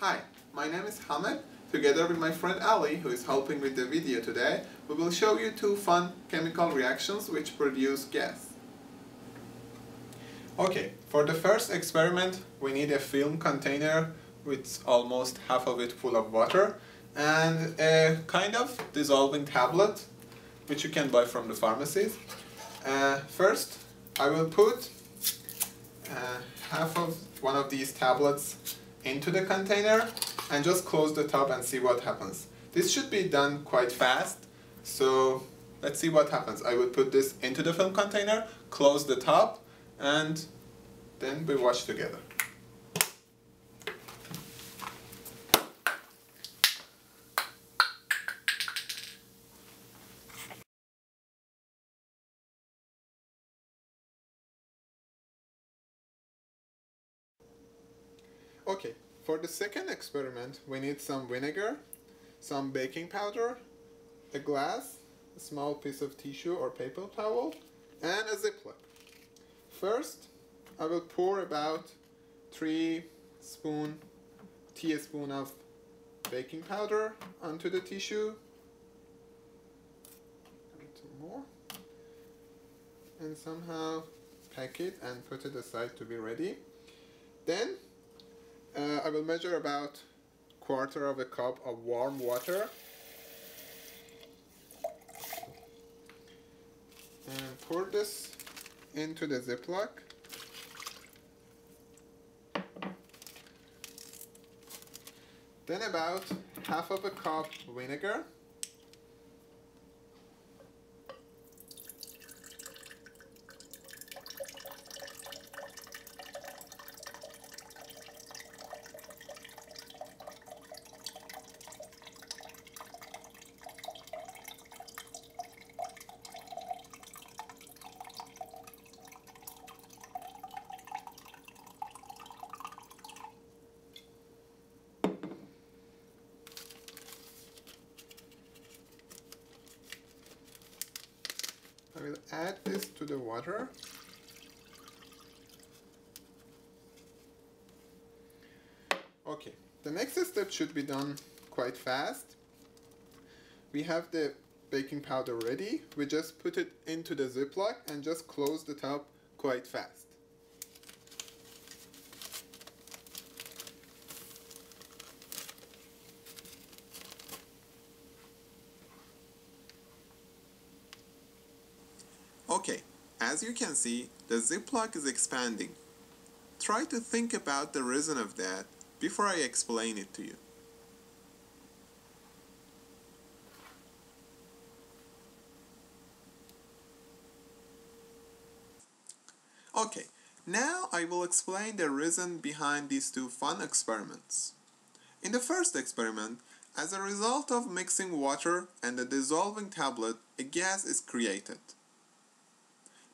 Hi, my name is Hamed. Together with my friend Ali, who is helping with the video today, we will show you two fun chemical reactions which produce gas. Okay, for the first experiment we need a film container with almost half of it full of water and a kind of dissolving tablet which you can buy from the pharmacies. Uh, first I will put uh, half of one of these tablets into the container and just close the top and see what happens. This should be done quite fast, so let's see what happens. I would put this into the film container, close the top, and then we watch together. Okay, for the second experiment, we need some vinegar, some baking powder, a glass, a small piece of tissue or paper towel, and a ziploc. First, I will pour about 3 spoon, teaspoon of baking powder onto the tissue. A little more. And somehow pack it and put it aside to be ready. Then I will measure about quarter of a cup of warm water. And pour this into the ziploc. Then about half of a cup vinegar add this to the water. Okay, the next step should be done quite fast. We have the baking powder ready. We just put it into the ziploc and just close the top quite fast. Okay, as you can see, the ziploc is expanding. Try to think about the reason of that before I explain it to you. Okay, now I will explain the reason behind these two fun experiments. In the first experiment, as a result of mixing water and a dissolving tablet, a gas is created.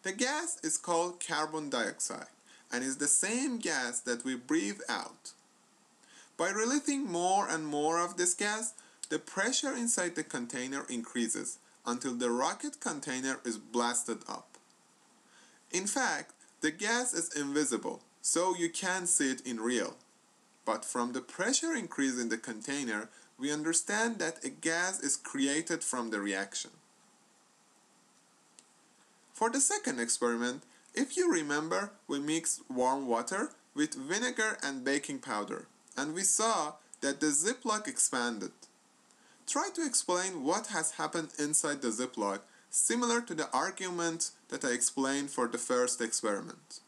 The gas is called carbon dioxide and is the same gas that we breathe out. By releasing more and more of this gas, the pressure inside the container increases until the rocket container is blasted up. In fact, the gas is invisible, so you can't see it in real. But from the pressure increase in the container, we understand that a gas is created from the reaction. For the second experiment, if you remember, we mixed warm water with vinegar and baking powder, and we saw that the ziplock expanded. Try to explain what has happened inside the ziplock, similar to the argument that I explained for the first experiment.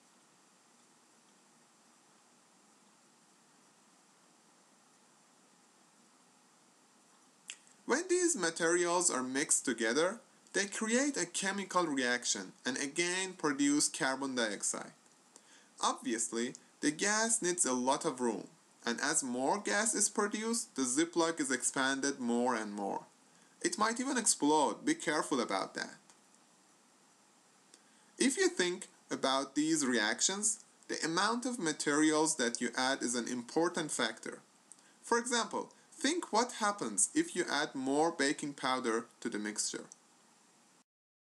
When these materials are mixed together, they create a chemical reaction and again produce carbon dioxide. Obviously, the gas needs a lot of room, and as more gas is produced, the ziplock is expanded more and more. It might even explode, be careful about that. If you think about these reactions, the amount of materials that you add is an important factor. For example, think what happens if you add more baking powder to the mixture.